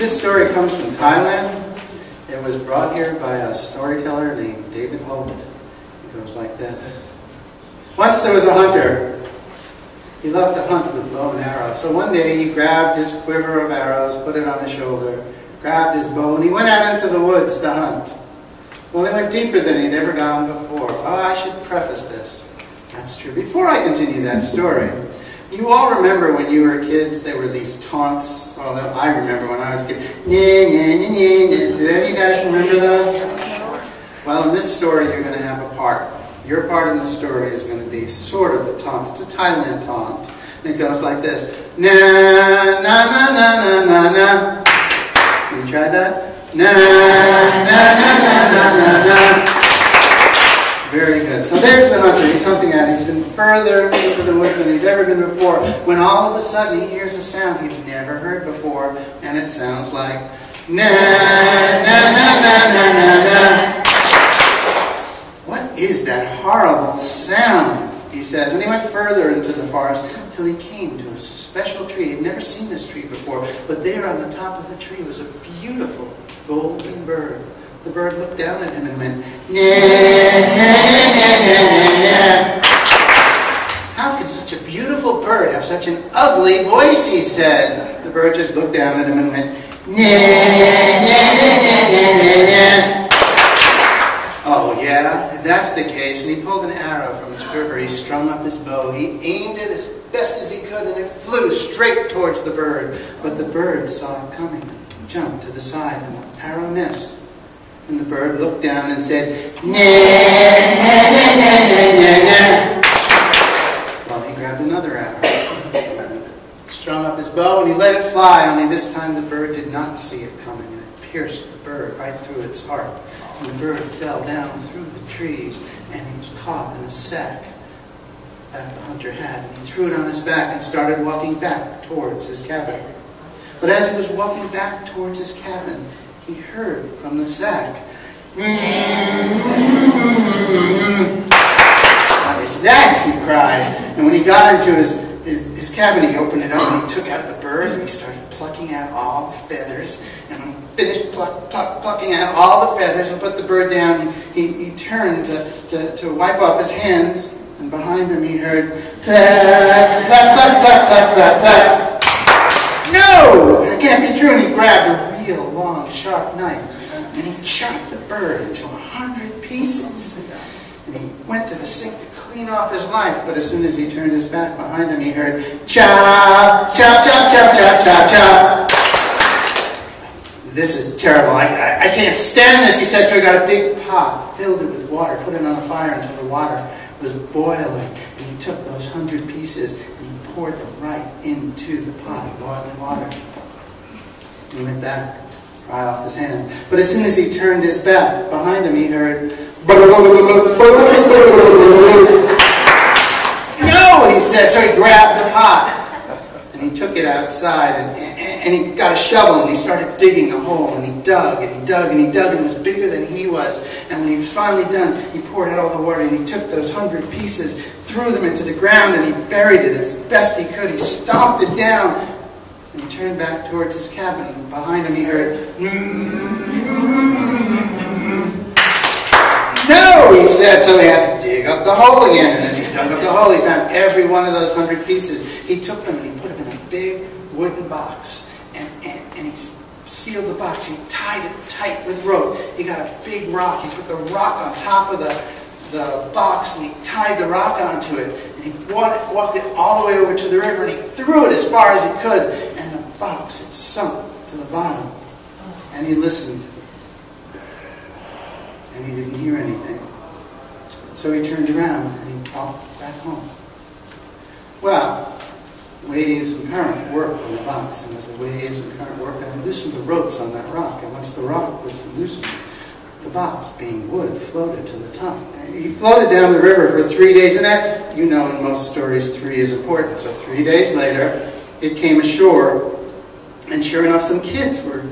This story comes from Thailand. It was brought here by a storyteller named David Holt. It goes like this. Once there was a hunter. He loved to hunt with bow and arrow. So one day he grabbed his quiver of arrows, put it on his shoulder, grabbed his bow, and he went out into the woods to hunt. Well, he went deeper than he'd ever gone before. Oh, I should preface this. That's true. Before I continue that story, you all remember when you were kids, there were these taunts. Well, I remember when I was a kid. Did any of you guys remember those? Well, in this story, you're going to have a part. Your part in the story is going to be sort of a taunt. It's a Thailand taunt. And it goes like this. Na, na, na, na, na, na, na. Can you try that? Na, na, na, na, na. Very good. So there's the hunter. He's hunting out. He's been further into the woods than he's ever been before. When all of a sudden he hears a sound he'd never heard before, and it sounds like na na na na na na na. What is that horrible sound? He says, and he went further into the forest till he came to a special tree. He'd never seen this tree before, but there on the top of the tree was a beautiful golden bird. The bird looked down at him and went, nah, nah, nah, How can such a beautiful bird have such an ugly voice, he said. The bird just looked down at him and went, Oh, yeah? If that's the case, and he pulled an arrow from his quiver, he strung up his bow, he aimed it as best as he could, and it flew straight towards the bird. But the bird saw it coming, jumped to the side, and the arrow missed. And the bird looked down and said, nah, nah, nah, nah, nah, nah, Well, he grabbed another arrow, strung up his bow, and he let it fly, only this time the bird did not see it coming, and it pierced the bird right through its heart. And the bird fell down through the trees, and he was caught in a sack that the hunter had. And he threw it on his back and started walking back towards his cabin. But as he was walking back towards his cabin, he heard from the sack. What is that? he cried. And when he got into his, his, cabin, he opened it up and he took out the bird and he started plucking out all the feathers. And when he finished pluck, pluck, plucking out all the feathers and put the bird down, he, he, he turned to, to, to wipe off his hands. And behind him he heard clap, clap, clap, clap, clap, clap, clap. No! That can't be true. And he grabbed a real long, sharp knife, and he chopped the bird into a hundred pieces. And he went to the sink to clean off his knife, but as soon as he turned his back behind him, he heard chop, chop, chop, chop, chop, chop, chop. This is terrible. I, I, I can't stand this, he said, so he got a big pot, filled it with water, put it on the fire until the water was boiling, and he took those hundred pieces and he poured them right into the pot of boiling water. He went back to fry off his hand. But as soon as he turned his back, behind him he heard. No, he said. So he grabbed the pot and he took it outside and, and, he got a shovel and he started digging a hole and he dug and he dug and he dug and it was bigger than he was. And when he was finally done, he poured out all the water and he took those hundred pieces, threw them into the ground and he buried it as best he could. He stomped it down and he turned back towards his cabin. Behind him he heard, mm, mm, mm, No, he said, so he had to dig up the hole again. And as he dug up the hole, he found every one of those hundred pieces. He took them and he put them in a big wooden box. And, and, and he sealed the box. He tied it tight with rope. He got a big rock. He put the rock on top of the, the box and he tied the rock onto it. And he walked, walked it all the way over to the river and he threw it as far as he could. And the box had sunk to the bottom. And he listened. And he didn't hear anything. So he turned around and he walked back home. Well, waves and current worked on the box, and as the waves and current worked, they loosened the ropes on that rock. And once the rock was loosened, the box, being wood, floated to the top. He floated down the river for three days, and that's, you know, in most stories, three is important. So three days later, it came ashore, and sure enough, some kids were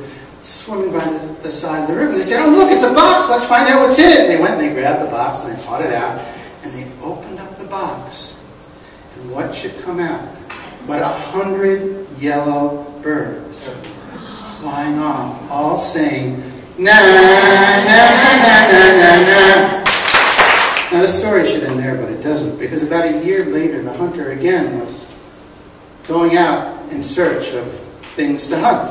swimming by the, the side of the river. They said, oh, look, it's a box. Let's find out what's in it. And they went and they grabbed the box, and they fought it out, and they opened up the box. And what should come out but a hundred yellow birds flying off, all saying, na, na, na, na, na, na, na. Now, this story should end there, but it doesn't, because about a year later, the hunter again was going out in search of things to hunt.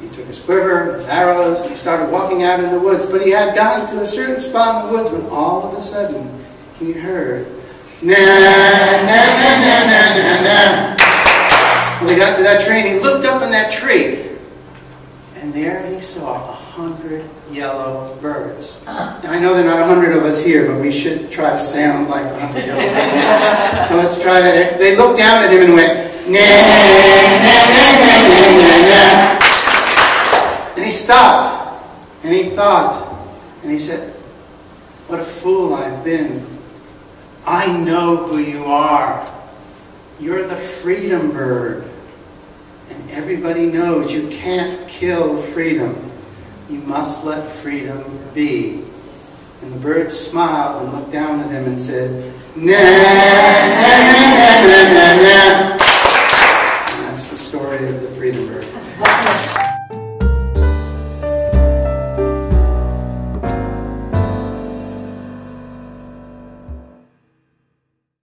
He took his quiver, his arrows, and he started walking out in the woods. But he had gotten to a certain spot in the woods when all of a sudden he heard, na, na, na, na, na, na, na. When he got to that tree, he looked up in that tree, and there he saw a hundred yellow birds. Now, I know there are not a hundred of us here, but we should try to sound like a hundred yellow birds. so let's try that. They looked down at him and went, na, na, na, na, na, na, na. Stopped, and he thought, and he said, what a fool I've been. I know who you are. You're the freedom bird. And everybody knows you can't kill freedom. You must let freedom be. And the bird smiled and looked down at him and said, na, na, na, na, na.